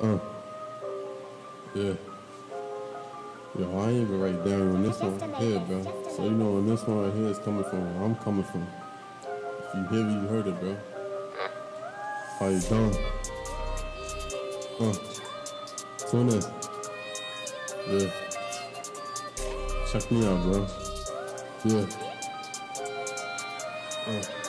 Uh. Yeah. Yo, I ain't even write down on this one here, bro. So you know when this one right here is coming from where I'm coming from. If you hear it, you heard it, bro. How you doing? Uh. Tune in. Yeah. Check me out, bro. Yeah. Uh.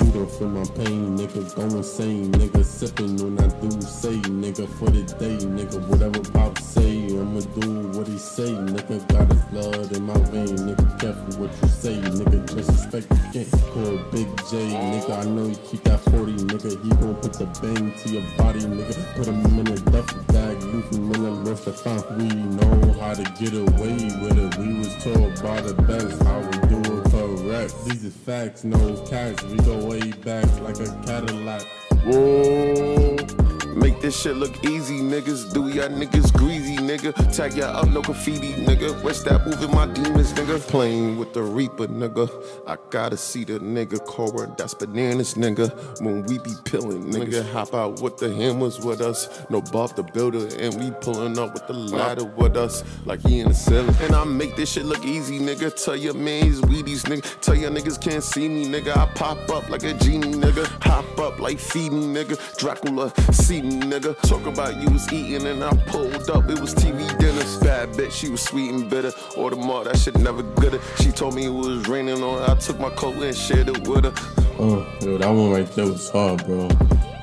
You don't feel my pain, nigga. Go insane, nigga. Sipping when I do say, nigga. For the day, nigga. Whatever Pop say, I'ma do what he say, nigga. Got his blood in my vein, nigga. Careful what you say, nigga. Disrespect you can't call Big J, nigga. I know you keep that 40, nigga. He gon' put the bang to your body, nigga. Put him in a duffel bag, leave him in a list of. We know how to get away with it. We was told by the best how we do correct. These is facts, no cats. We go way back like a Cadillac. Whoa. This shit look easy, niggas. Do y'all niggas greasy, nigga. Tag y'all up, no graffiti, nigga. What's that moving my demons, nigga? Playing with the Reaper, nigga. I gotta see the nigga Cora, that's bananas, nigga. When we be pillin', nigga. Hop out with the hammers with us. No Bob the Builder, and we pulling up with the ladder with us. Like he in the ceiling. And I make this shit look easy, nigga. Tell your man he's weedies, nigga. Tell your niggas can't see me, nigga. I pop up like a genie, nigga. Hop up like feed me, nigga. Dracula, see me, nigga. Talk about you was eating and I pulled up. It was TV dinner. Bad bitch, she was sweet and bitter. Order more, that shit never good. She told me it was raining on her. I took my coat and shared it with her. Uh, yo, that one right there was hard, bro.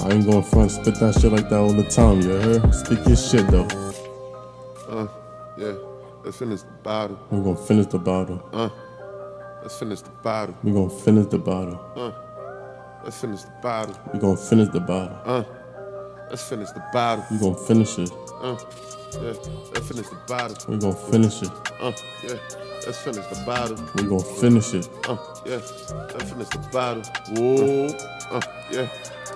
I ain't gonna front spit that shit like that all the time, you heard? Speak your shit though. Uh, yeah. Let's finish the bottle. We're gonna finish the bottle. Uh, let's finish the bottle. We're gonna finish the bottle. Uh, let's finish the bottle. We're gonna finish the bottle. Uh, let's finish the bottle. We gonna finish it. Uh, yeah. Let's finish the bottle. We gonna finish it. Uh, yeah. Let's finish the bottle. We gonna finish it. Uh, yeah. Let's finish the bottle. Whoa. Uh, yeah.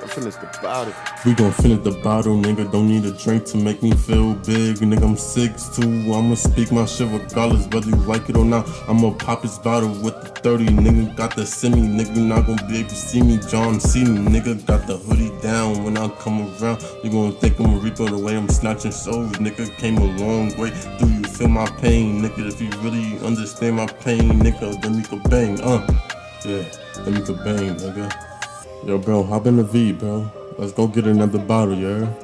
Let's finish the bottle. We gon' finish the bottle, nigga. Don't need a drink to make me feel big, nigga. I'm 6'2. I'ma speak my shit regardless, whether you like it or not. I'ma pop this bottle with the 30, nigga. Got the semi, nigga. Not gonna be able to see me. John Cena nigga. Got the hoodie down when I come around. You gonna think I'm a reaper the way I'm snatching souls, nigga. Came a long way. Do you feel my pain, nigga? If you really understand my pain, nigga, then we could bang, uh. Yeah, then we could bang, nigga. Yo, bro, hop in the V, bro. Let's go get another bottle, yeah?